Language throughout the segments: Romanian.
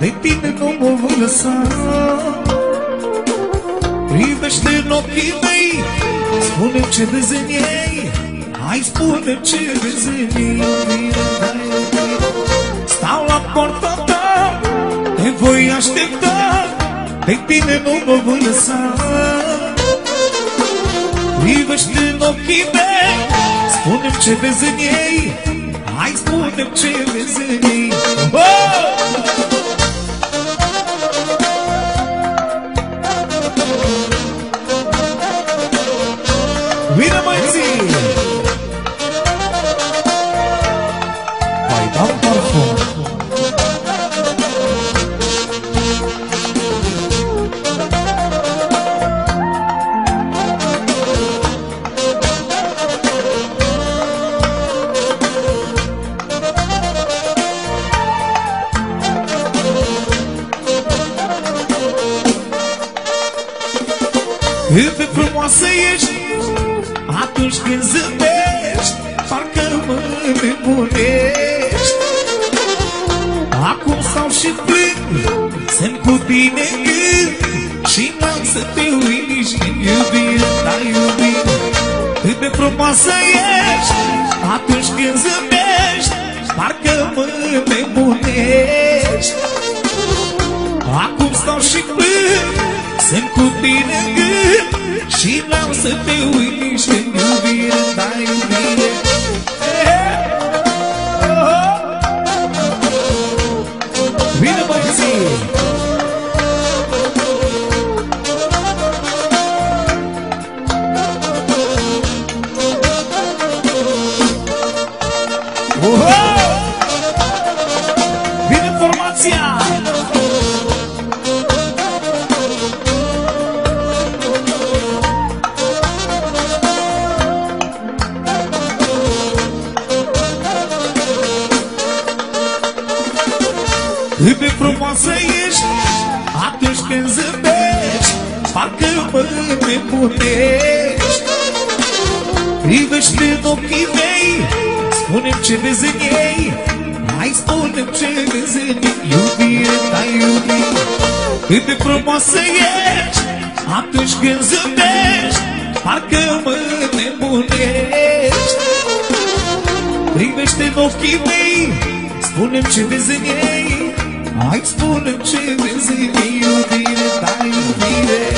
De tine nu mă voi lăsa? Privește în ochii mei spune ce vezi în ei. Hai spune ce vezi în ei. Stau la porta ta Te voi aștepta. De tine nu mă voi lăsa? Privește în ochii mei spune ce vezi în ei. Hai spune ce vezi în ei. Oh! Cât de frumoasă ești Atunci când zâmbești Parcă mă nebunești. Acum stau și plâng Sunt cu tine în gând Și n-am să te uiți Parcă mă nebunești Privește în ochii mei spune ce vezi în ei Mai spune ce vezi în ei. Iubire, da iubire Cât de frumoasă ești Atunci când zâmbești Parcă mă nebunești. Privește în ochii mei spune ce vezi în ei Hai spune ce vezi în ei. Iubire, da iubire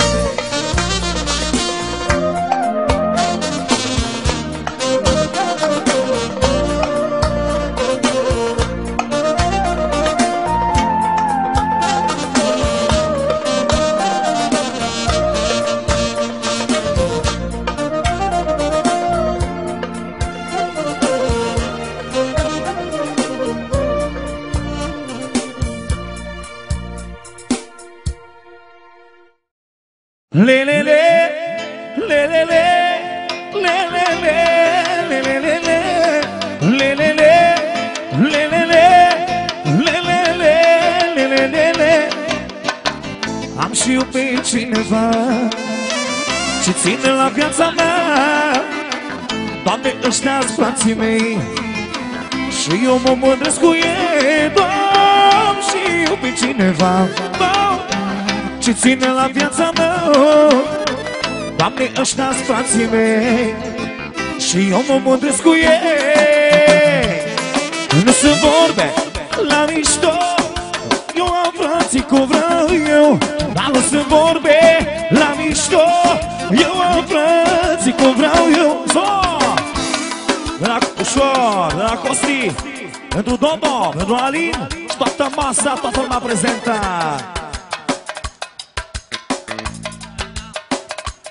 frații mei Și eu mă mândresc cu ei Doamne, și iubit cineva. Doamne ce ține la viața mea? Doamne, ăștia-s frații mei Și eu mă mândresc cu ei. Nu se vorbe la mișto Eu am frații cu vreau eu Dar nu se vorbe la mișto Eu am frații cu vreau eu. So! De la ușor, de la Costi Pentru Dodo, pentru Alin Și toată masa, toată lumea prezentă.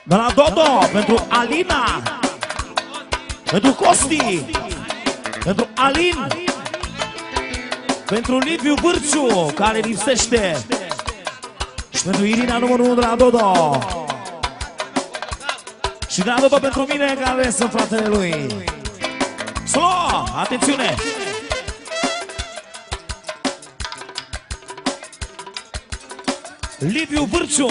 De la Dodo, pentru Alina Pentru Costi Pentru Alin Pentru Liviu Vârciu Care lipsește. Și pentru Irina numărul 1 de la Dodo. Și de la Dodo pentru mine Care sunt fratele lui Slow! Atențiune! Liviu Vârciu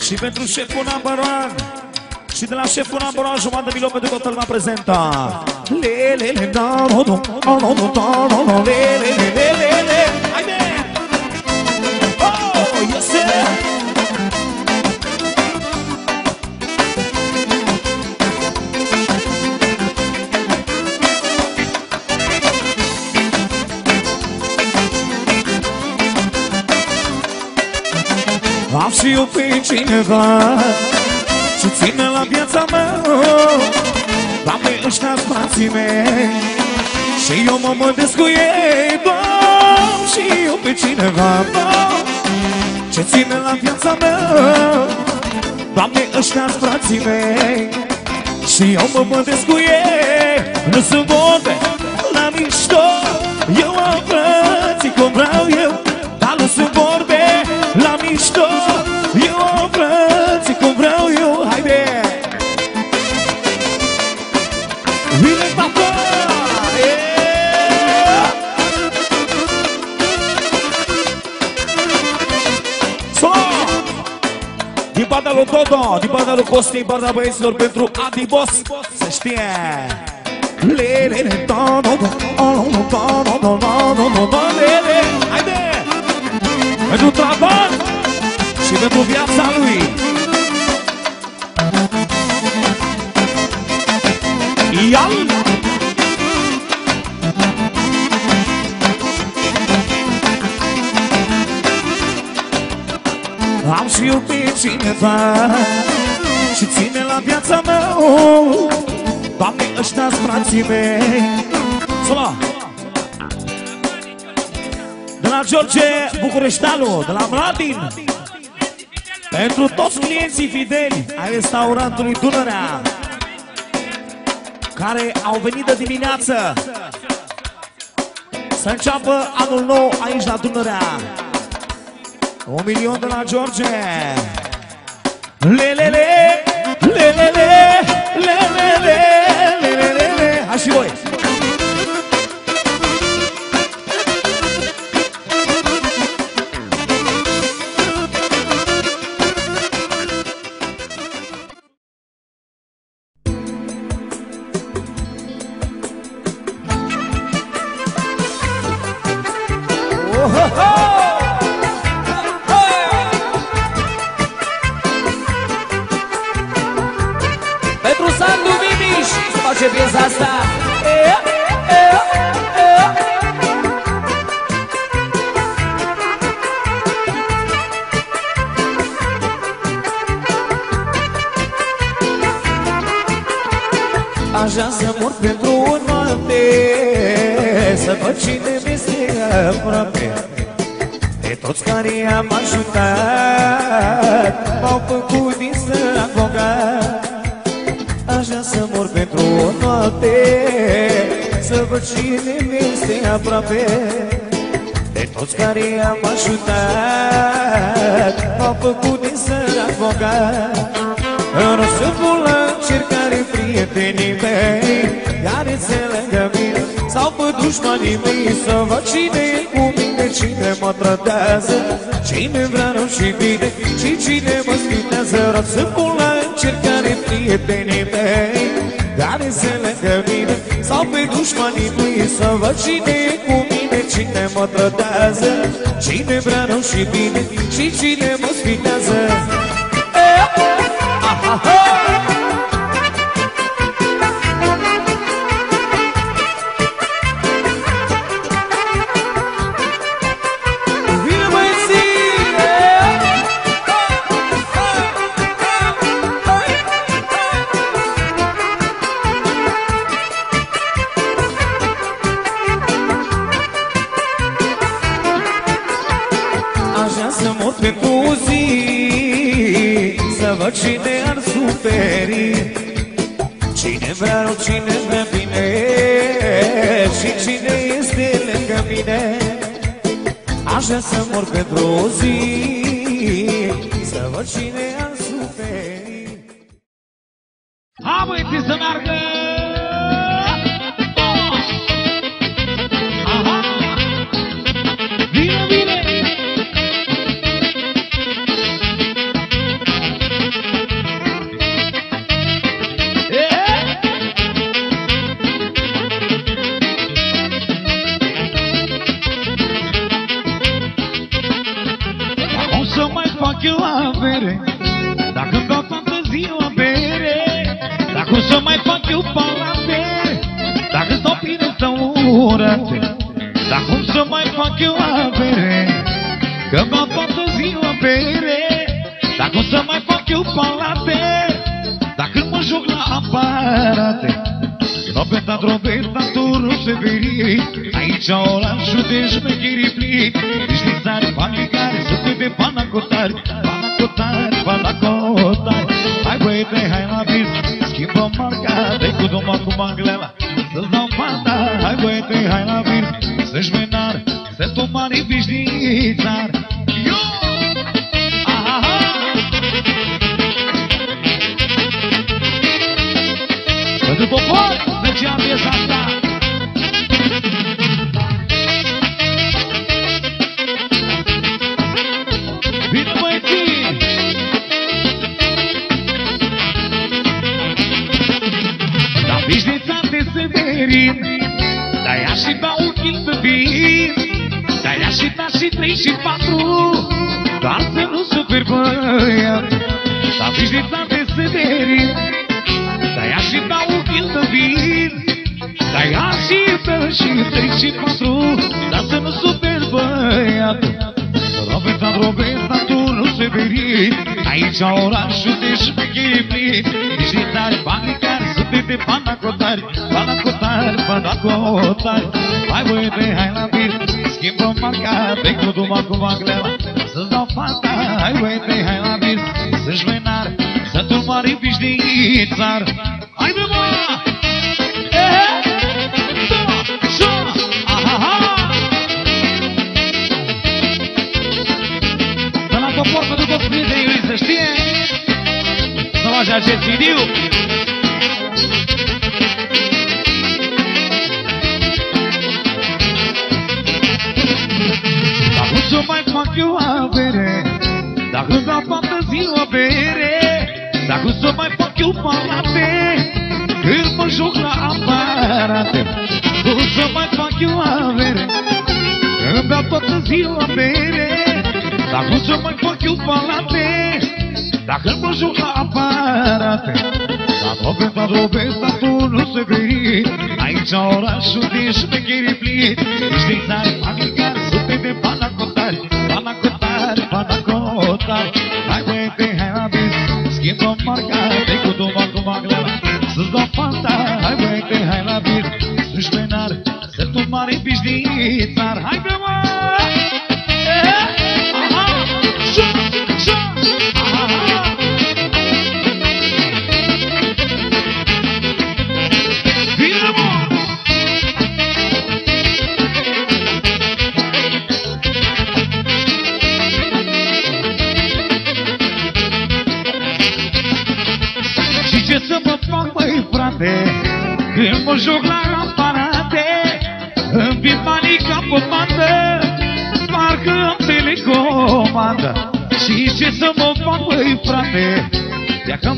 Și pentru șeful number one Și de la șeful number one Jumătate de milion pentru că lumea prezenta Le, le, le, da, no, no, no, no, no, no, no, le, le, le, le, le, le Haide! Oh, yes, sir! Și eu pe cineva. Ce ține la viața mea Doamne, ăștia frații mei. Și eu mă mândesc cu ei Doamne, și eu pe cineva Ce ține la viața mea Doamne, ăștia frații mei. Și eu mă mândesc cu ei Nu sunt vorbe la mișto. Eu am frații cum vreau eu Din partea lui Dodo, din partea lui Costi, din partea băieților pentru Adi Boss Să știe! Le, le, le, da, da, da, da, da, da, da, da, da, da, da, le, le. Haide! Pentru Traban și pentru viața lui cineva Și ține la viața mea Doamne, ăștia-s frații mei. Solo! De la George Bucureștalu, de la Mladin Pentru toți clienții fideli ai restaurantului Dunărea Care au venit de dimineață Să înceapă anul nou aici la Dunărea. Un milion de la George. Le, le, le, le, mine Sau pe dușmanii mei Să văd cine e cu mine Cine mă tratează. Cine vrea rău și bine Și cine mă sfinează Răsăpul la încercare prietenii mei Care se lângă mine. Sau pe dușmanii mei Să văd cine e cu mine Cine mă tratează. Cine vrea rău și bine Și cine mă sfinează Vine mai fac eu avere Dacă beau toată ziua bere Dacă o să mai fac eu palate Dacă stau prin restaurante Dar cum să mai fac eu avere Că beau toată ziua bere să mai fac eu palate Dacă mă joc la aparate Roberta, Roberta, turul Severiei Aici orașul de șmecherii plin Nici țari, banii care sunt de panacotari. Panacotari, panacotari. Hai băiete, hai la bis Schimbă marca, dai cu doma cu manglela. Să-ți dau fata, hai băiete, hai la bis Să-și menar, să tu mari bișnițar trei și patru Doar să nu superi băiat. Da vișnița de severin Da ia și da un kil de vin. Da ia și dă și trei și patru Dar să nu superi băiatul Roberta, Roberta, tu nu se veri Aici orașul de șmechii plin Nici de tari, banii care sunt de panacotari. Panacotari, panacotari. Hai băiete, hai la bir Schimbă marca, dai cu duma cu maglela Să-ți dau fata, hai băiete, hai la bir Să-și venar, să tu mari pișnițar Hai de mă! Ehe! Da! Șa! Aha! Să la popor pentru toți prietenii lui să știe Să faci acest CD-ul Dacă să mai fac eu avere Dacă îmi dau toată ziua bere Dacă să mai fac eu palate Când mă joc la aparate Cum să mai fac eu avere Îmi beau toată ziua bere Dacă să mai fac eu palate Dacă mă joc la aparate La Roberta, Roberta, tu nu se vei Aici orașul de șmecherii plin Ești țari, banii care sunt de panacotari Panacotari, panacotari Hai băiete, hai la bis Schimbă marca, de cu duma cu maglela Să-ți dau fanta, hai băiete, hai la bis Să-și venar, să tu mare pișnițar Hai de mă!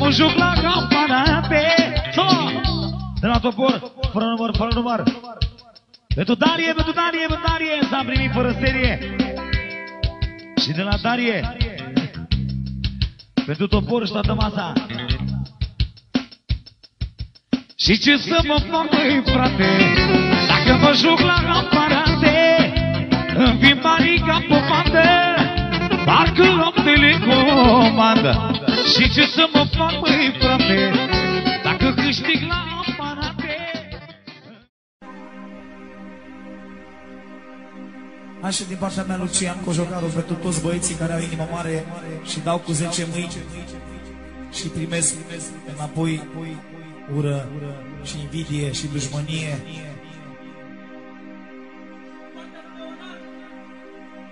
Dacă mă joc la aparate So! De la topor, fără număr, fără număr. Pentru Darie, pentru Darie, pentru Darie. S-a primit fără serie. Și de la Darie. Pentru topor și toată masa. Și ce să mă fac, băi, frate? Dacă mă joc la aparate Îmi vin banii ca pe bandă Parcă am telecomandă Și ce să mă fac, băi, frate Dacă câștig la aparate Așa din partea mea, Lucian Cojocaru, pentru toți băieții care au inimă mare și dau cu 10 mâini și primesc înapoi ură și invidie și dușmănie.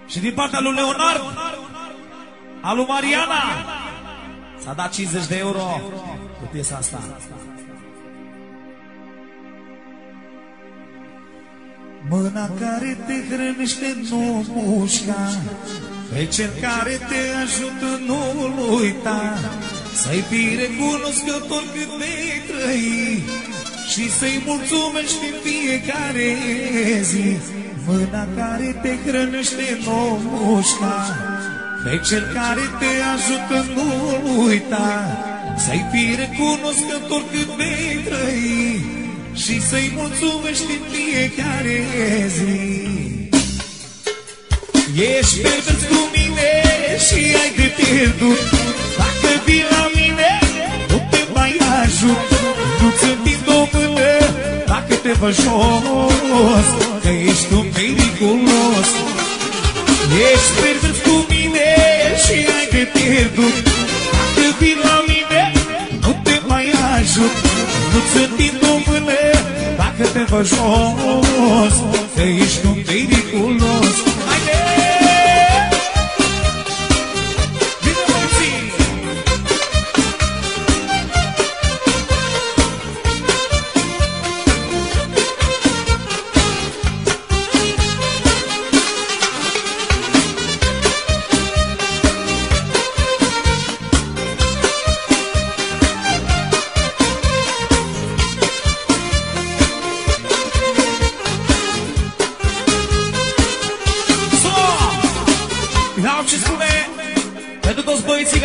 Și din partea lui Leonard, a lui Mariana, s-a dat 50 de euro cu piesa asta. Mâna care te hrănește nu mușca Pe cel care te ajută nu uita Să-i fii recunoscător cât vei trăi Și să-i mulțumești în fiecare zi Mâna care te hrănește nu mușca Pe cel care te ajută nu uita Să-i fii recunoscător cât vei trăi și să-i mulțumești în fiecare zi. Ești perfect cu mine și ai de pierdut, dacă ajut. Nu-ți întind o mână Dacă te văd jos Că ești un periculos Ești pervers cu mine Și ai de pierdut. Dacă vii la mine Nu te mai ajut. Nu-ți întind o mână Dacă te văd jos Că ești un periculos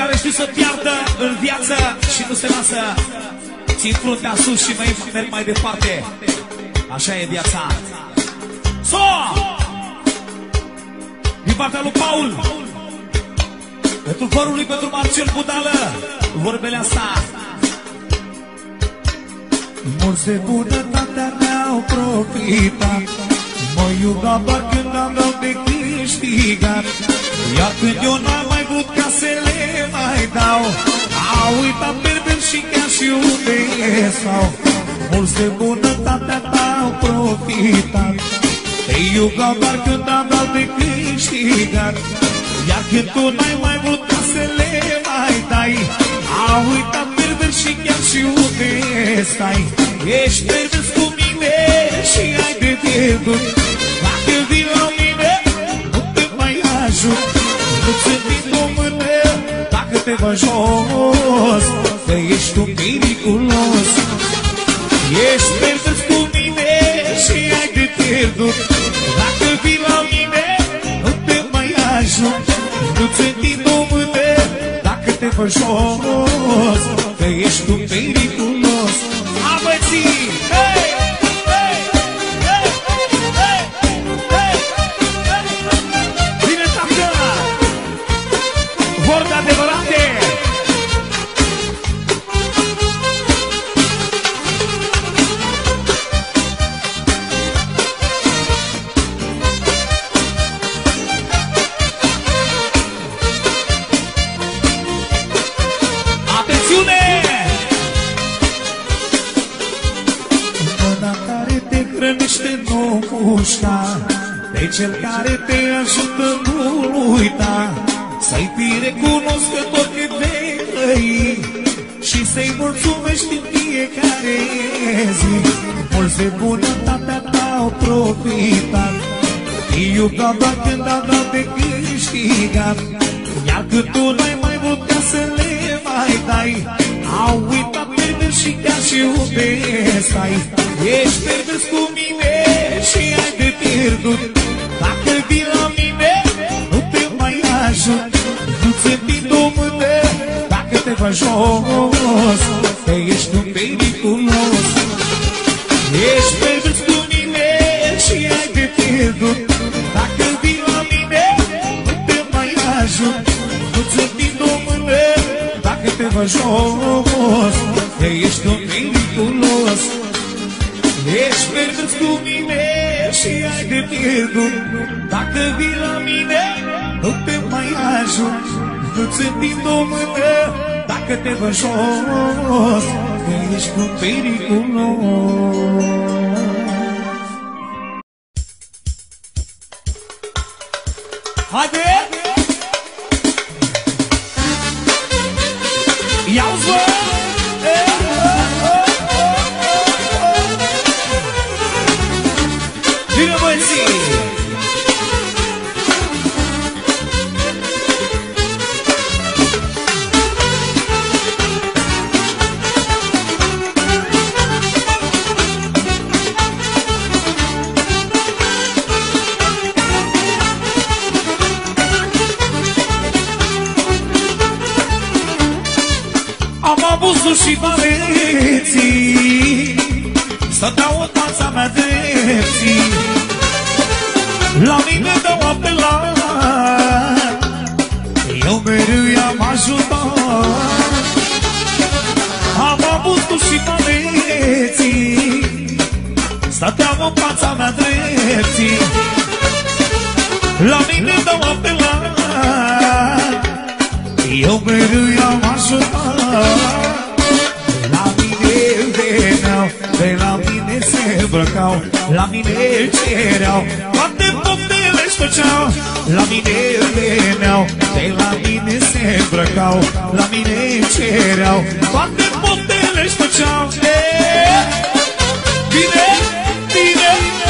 care știu să piardă în viață Și nu se lasă. Țin fruntea sus și mai merg mai departe. Așa e viața. So! Din partea lui Paul. Pentru vărului, pentru Marcel Budală. Vorbele asta Mulți de bunătatea ne-au profitat Mă iuba doar când am dat de câștigat. Iar când eu n-am mai vrut ca să le mai dau Au uitat berber și chiar și unde sau. Mulți de bunătatea ta-au profitat Te iuba doar când am dat de câștigat. Iar când tu n-ai mai vrut ca să le mai dai Au uitat berber și chiar și unde stai. Ești pervers cu mine și ai de pierdut dacă te văd jos Că ești un periculos. Ești pervers cu mine și ai de pierdut. Dacă vii la mine, nu te mai ajut. Nu-ți întind o mână dacă te văd jos Că ești un periculos. Abății! Ești pervers cu mine și ai de pierdut. Dacă vii la mine, nu te mai ajut. Nu-ți întind o mână dacă te văd jos Că ești un periculos Haide! Îmbrăcau La mine cereau Toate poftele-și făceau La mine veneau. De la mine se îmbrăcau La mine cereau. Toate poftele-și făceau. Eee! Bine, bine, bine,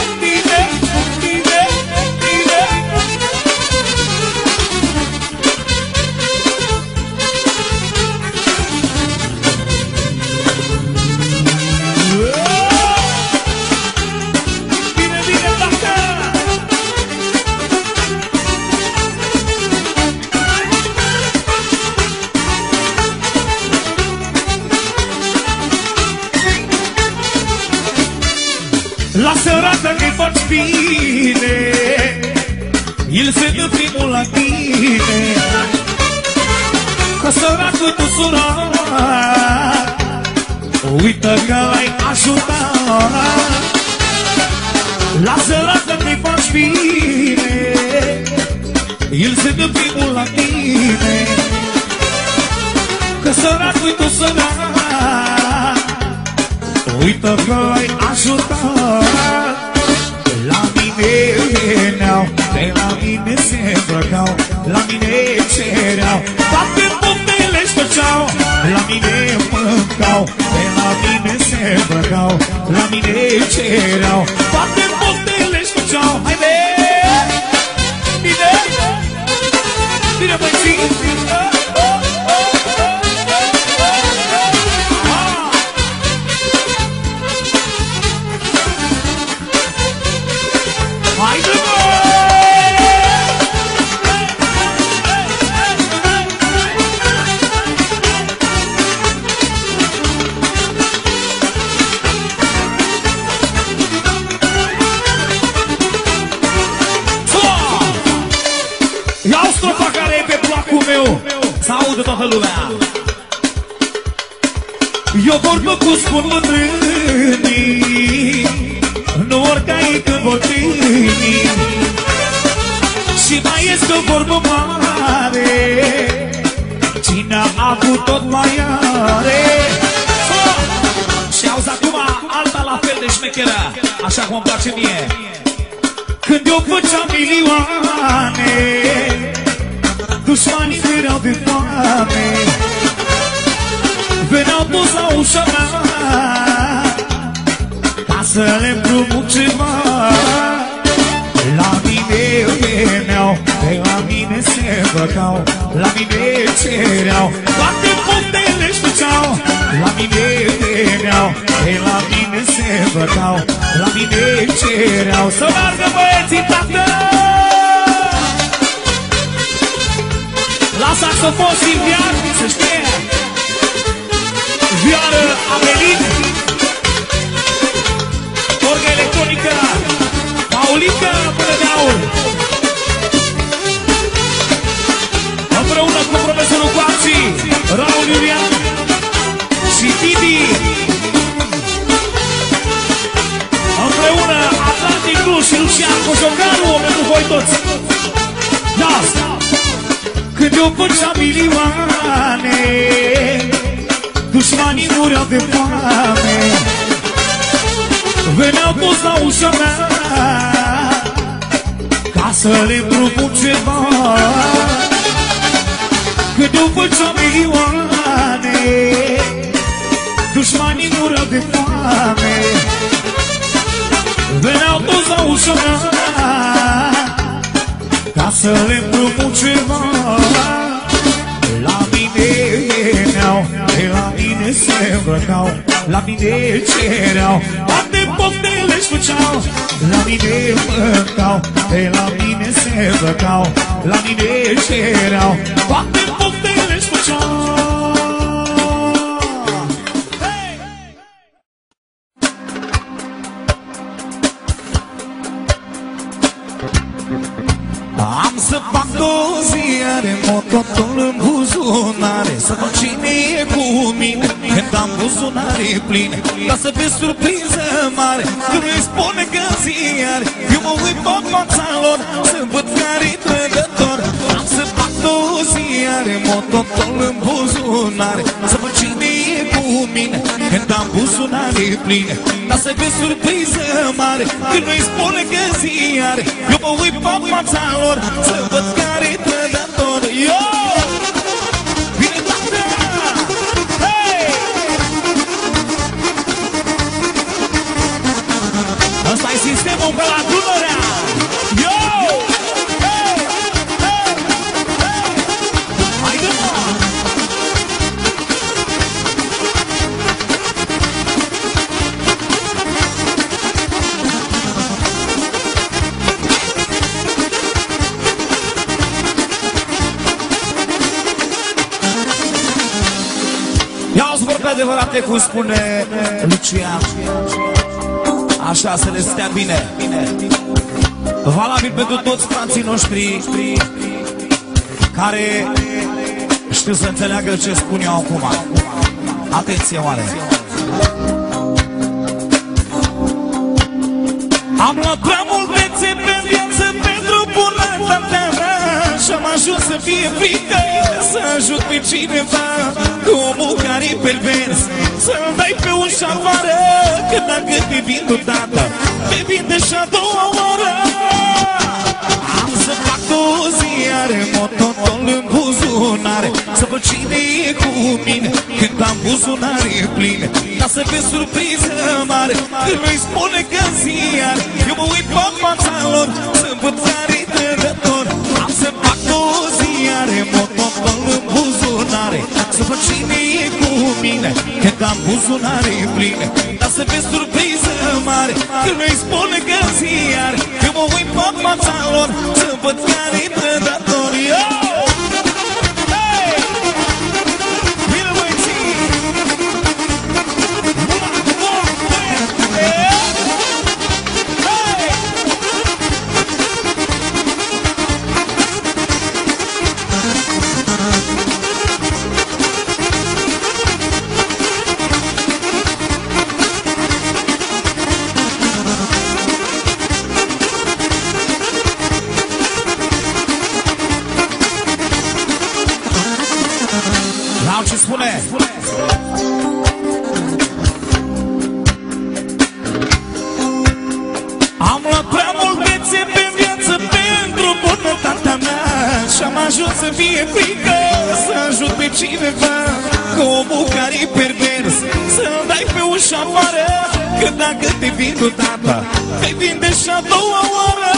sărată că-i faci bine. El se dă primul la tine. Că săracul tu surat Uită că l-ai ajutat. La sărată că-i faci bine El se dă primul la tine. Că săracul tu sărat Uită că l-ai ajutat La mine veneau De la mine se îmbrăcau La mine cereau. Toate poftele-și făceau La mine mâncau De la mine se îmbrăcau La mine cereau. Toate poftele-și La saxofon Silvian, să știe. Vioară Amelin. Orga electronică Paulica până de aur. Împreună cu profesorul Coații Raul Iulian Și Tibi. Împreună Atlantic Blues și Lucian Cojocaru Pentru voi toți. Da! Când eu făceam milioane Dușmanii mureau de foame. Veneau toți la ușa mea Ca să le împrumut ceva. Când eu făceam milioane Dușmanii mureau de foame. Veneau toți la ușa mea Ca să le împrumut ceva La mine veneau De la mine se îmbrăcau La mine cereau Toate poftele-și făceau La mine mâncau De la mine se îmbrăcau La mine cereau Toate poftele-și să fac două ziare, mototul în buzunare Să văd cine e cu mine. Când am buzunare pline Ca să fie surpriză mare Când îi spune că ziare Eu mă uit pe fața lor Să văd care-i trădător Am să fac două ziare Mototol în buzunare Să văd cine e cu mine Când am buzunare pline Ca să fie surpriză mare Când îi spune că ziare Eu mă uit pe fața lor Să văd care-i trădător Yo! Vine toată! Hey! Ăsta e sistemul pe la adevărate, cum spune Lucian Așa să le stea bine. Valabil pentru toți frații noștri Care știu să înțeleagă ce spun eu acum. Atenție oare. Am luat prea multe țepe în viață pentru bunătatea mea Și am ajuns să fie frică Să ajut pe cineva Cu omul care e pervers Să-l dai pe ușa afară Că dacă te vin tu, tată Te vin de și a doua oară. Am să fac două ziare Mototol în buzunare Să văd cine e cu mine Când am buzunare pline Ca să fie surpriză mare Când îi spune că ziar Eu mă uit pe fața lor Să văd care-i trădător Am să fac două ziare Mototol în buzunare Să văd cine e cu mine Când am buzunare pline. Ca să fie surpriză mare Când îi spune că ziar. Eu mă uit pe fața lor Să văd care-i pe cineva Cu omul care e pervers Să-l dai pe ușa afară. Că dacă te vin cu tata Te vinde și a doua oară.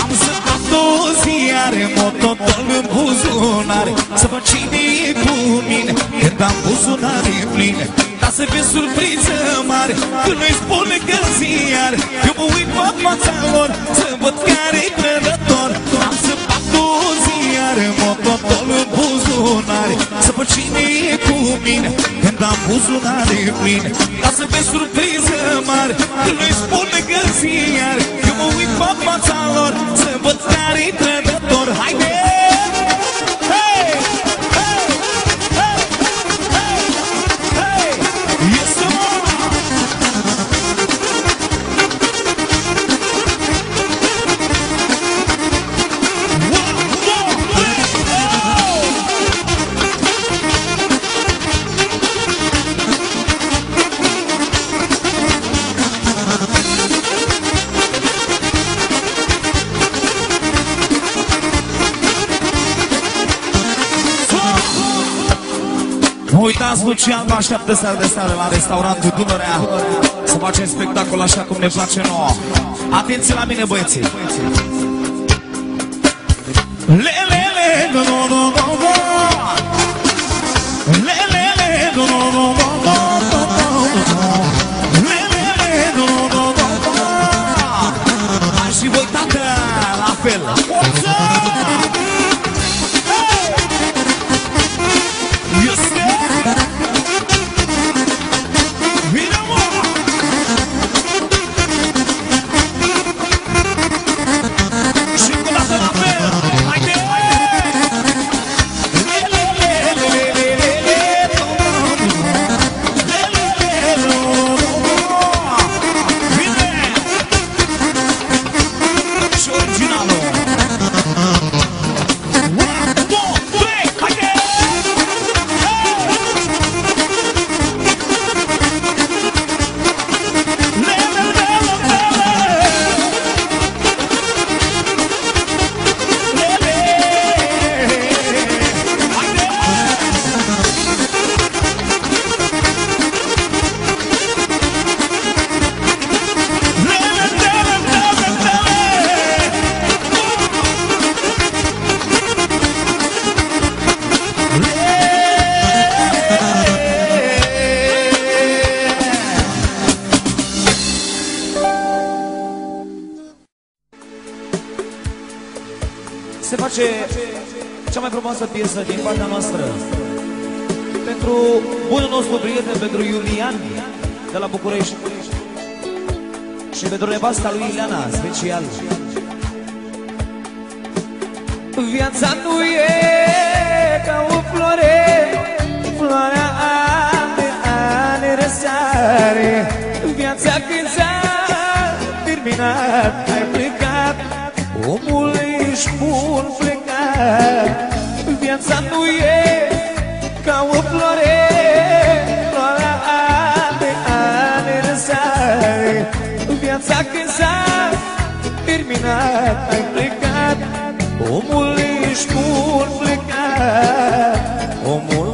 Am să fac două ziare Mototol în buzunare Să văd cine e cu mine Când am buzunare pline. Ca să fie surpriză mare Când îi spune că ziar Eu mă uit pe fața lor Să văd care-i trădător. Am să fac două ziare Mototol în buzunare Să văd cine e cu mine Când am buzunare pline Ca să fie surpriză mare Când îi spune că ziar Eu mă uit pe fața lor Să văd care-i trădător Haide! Lucian vă așteaptă seara de seară la restaurantul Dunărea. Să facem spectacol așa cum ne place nouă. Atenție la mine, băieții. Le, le, le, no, no, no, no, mulțumim pentru Iulian de la București și pentru nevasta lui Ileana, special. Viața nu e ca o flore, floarea ane, ani răsare. Viața când s-a terminat, ai plecat, omul ești bun plecat. Viața nu e ca o flore, spinat Ai plecat, omul ești bun plecat. Omul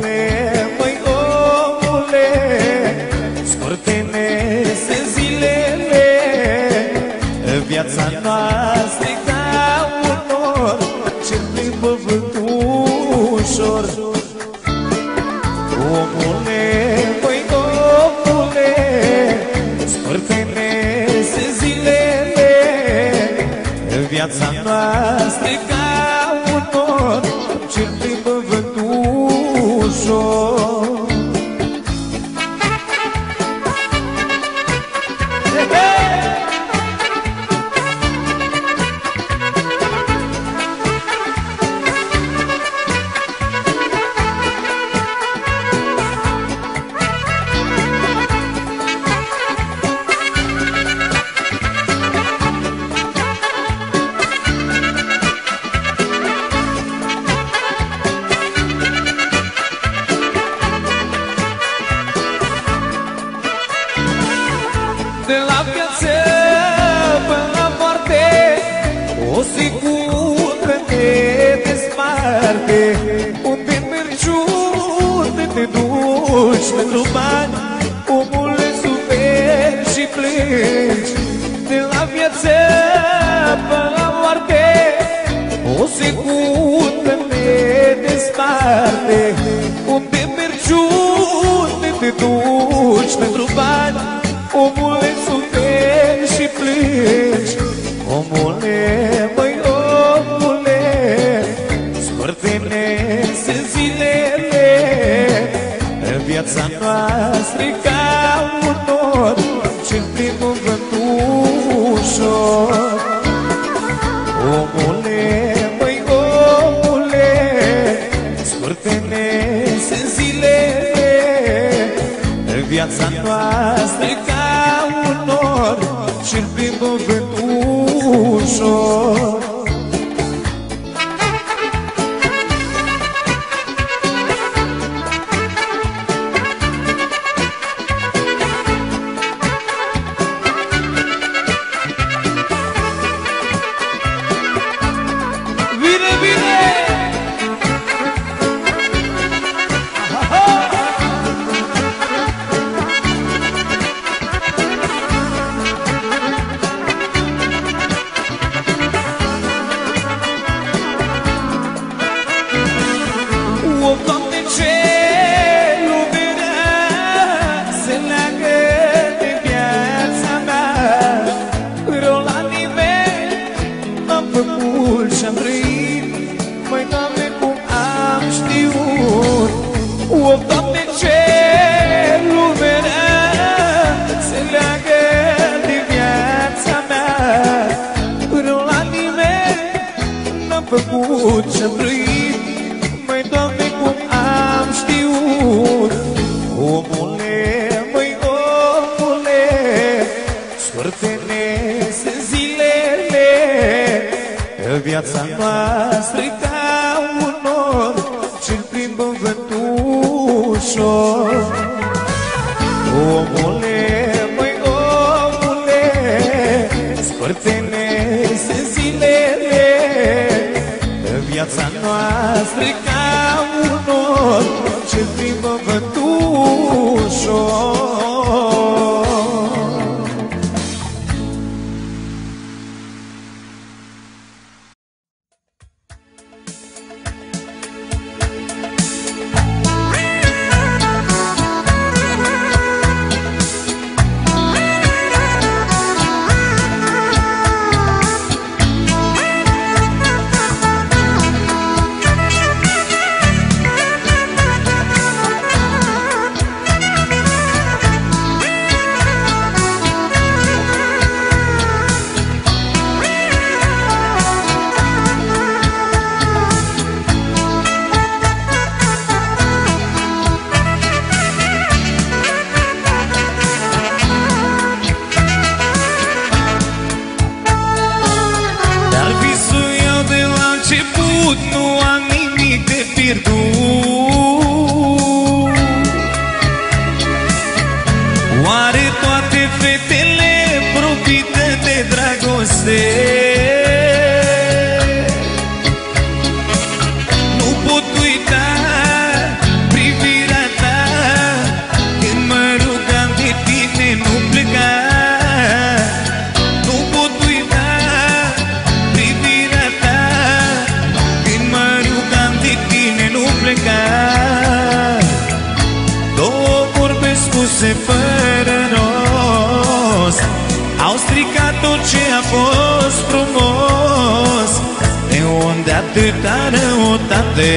De unde atâta răutate.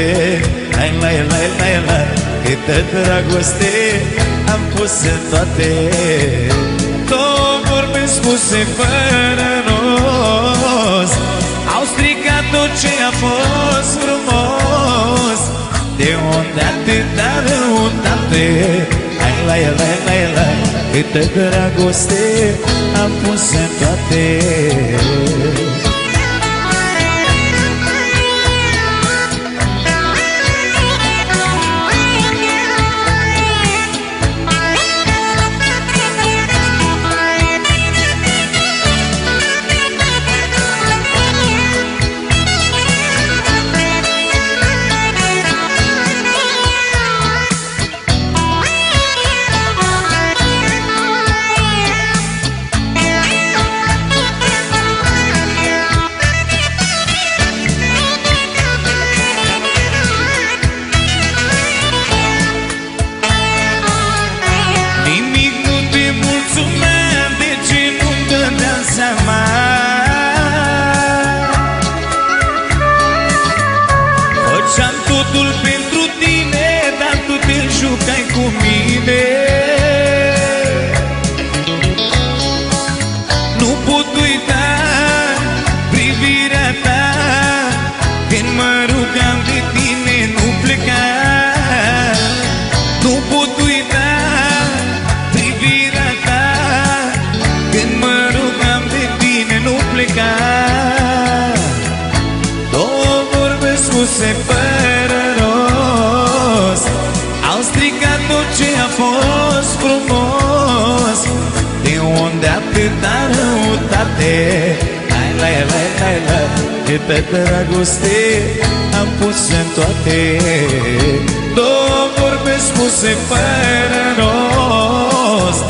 Lai, lai, lai, lai, lai Câtă dragoste am pus în toate. Două vorbe spuse fără rost. Au stricat tot ce a fost frumos. De unde atâta răutate? Lai, lai, lai, lai, lai Câtă dragoste am pus în toate mă rugam de tine nu pleca. Nu pot uita privirea ta. Când mă rugam de tine nu pleca. Două vorbe spuse fără rost. Au stricat tot ce a fost frumos. De unde atâta răutate lai Câtă dragoste am pus în toate. Două vorbe spuse fără rost.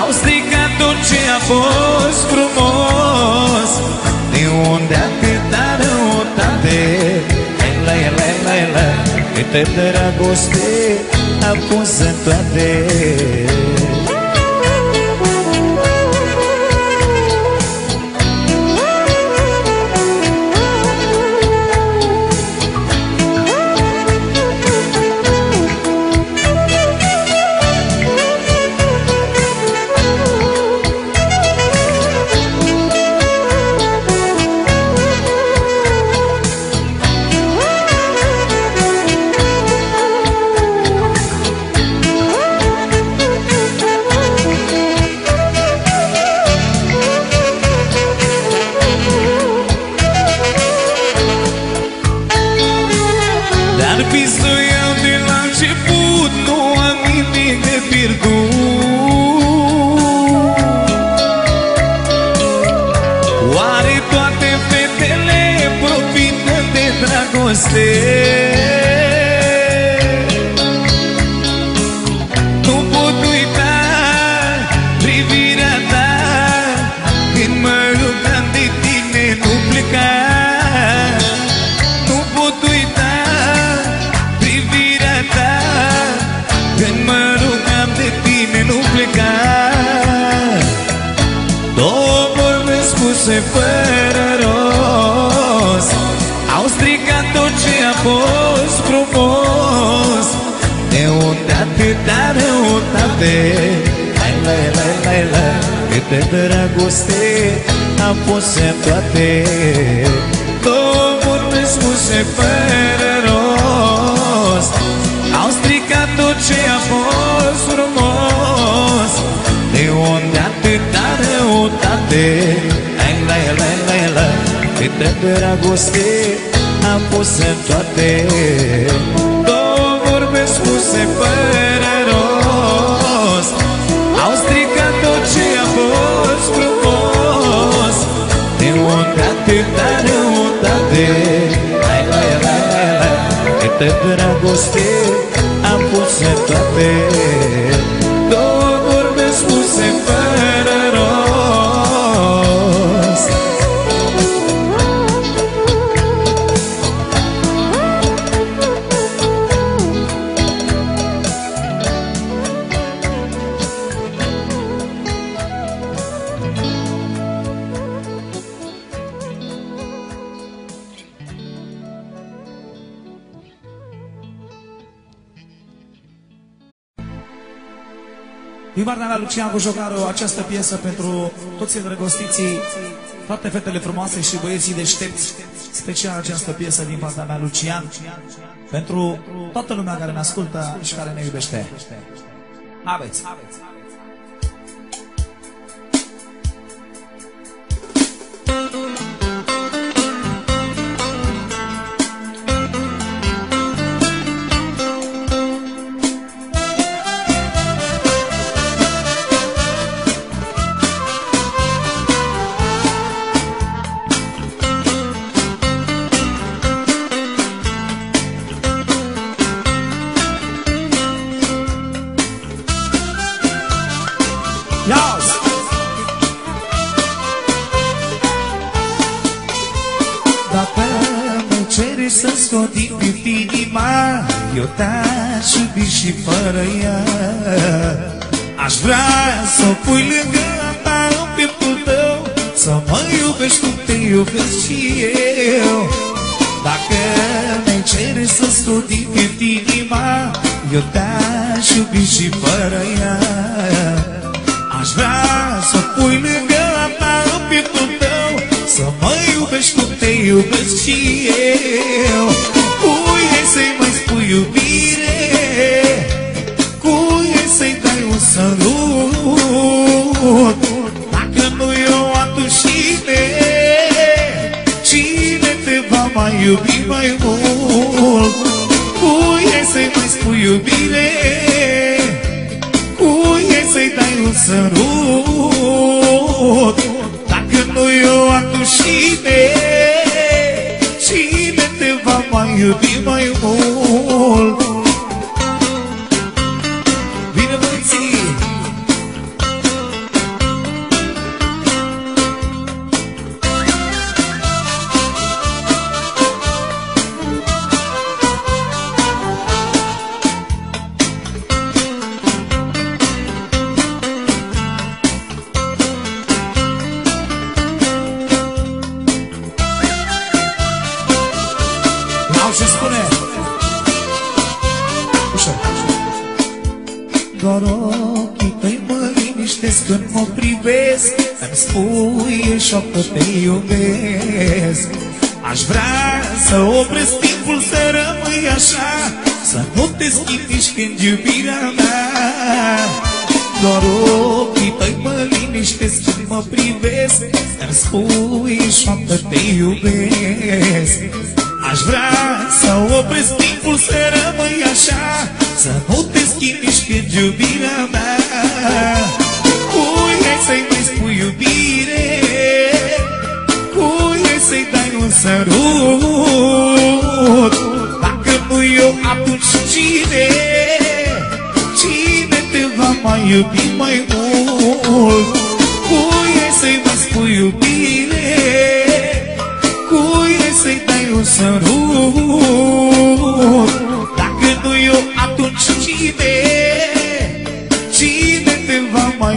Au stricat tot ce a fost frumos. De unde atâta răutate? Lai, lai, lai, lai, lai Câtă dragoste am pus în toate Dar fi să iau de la început Nu am nimic de pierdut Oare toate fetele profită de dragoste? Atâta răutate Lai, lai, lai, lai, lai. Câte dragoste am pus în toate. Două vorbe spuse fără rost. Au stricat tot ce a fost frumos. De unde atâta răutate Lai, lai, lai, lai, lai. Câtă dragoste am pus în toate tentaram o tader Te terá gostei a você Din partea mea, Lucian Cojocaru, această piesă pentru toți îndrăgostiții, toate fetele frumoase și băieții deștepți, special această piesă din partea mea, Lucian, pentru toată lumea care ne ascultă și care ne iubește. Aveți! Ia și fără ea Aș vrea să pui lângă ta în pieptul tău Să mă iubești cum te iubesc și eu Dacă mă ceri să scot din inima Eu te-aș iubi și fără ea Aș vrea să pui lângă ta în pieptul tău Să mă iubești cum te iubesc și eu Cui e să-i mai spui iubire să-i dai un sărut Dacă nu eu atunci cine Cine te va mai iubi mai mult? Cui e să-i mai spui iubire Cui e să-i dai un sărut Dacă nu eu atunci cine Cine te va mai iubi mai mult ochii tăi mă liniștesc când mă privesc Îmi spui și că te iubesc Aș vrea să opresc timpul să rămâi așa Să nu te schimbi nici când iubirea mea Doar ochii tăi mă liniștesc când mă privesc Îmi spui și că te iubesc Aș vrea să opresc timpul să rămâi așa Să nu te schimbi nici când iubirea mea Cui e să-i mai spui iubire Cui e să-i dai un sărut Dacă nu eu, atunci cine Cine te va mai iubi mai mult Cui e să-i mai spui iubire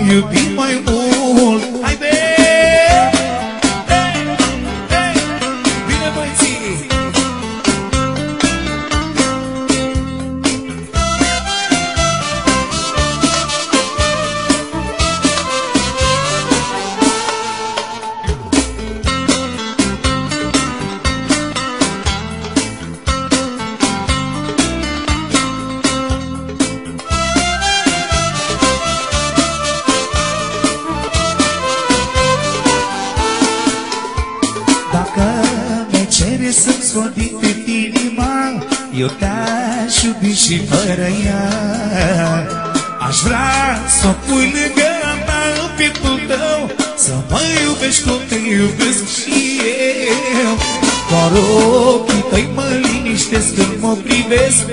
va mai iubi mai mult din inima Eu te-aș iubi și fără ea Aș vrea să o pui lângă ta în pieptul tău Să mă iubești cum te iubesc și eu Doar ochii tăi mă liniștesc când mă privesc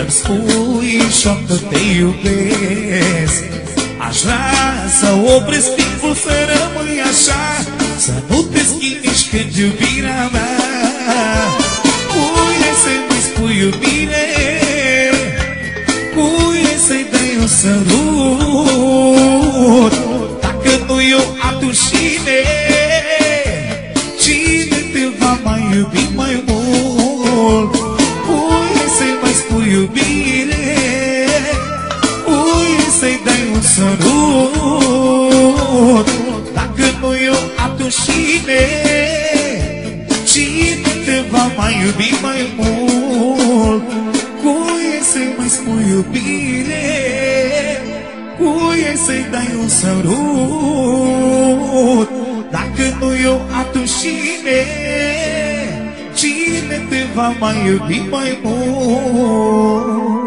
Îmi spui șoaptă te iubesc Aș vrea să opresc timpul să rămâi așa Să nu te schimbi când iubirea mea iubire Cuie să-i dai un sărut Dacă nu eu, atunci cine? Cine te va mai iubi mai mult? Cuie să-i mai spui iubire Cuie să-i dai un sărut Dacă nu eu, atunci cine? Cine te va mai iubi mai mult? Cuie să-i mai spui iubire Cuie să-i dai un sărut Dacă nu eu, atunci cine? Cine te va mai iubi mai mult?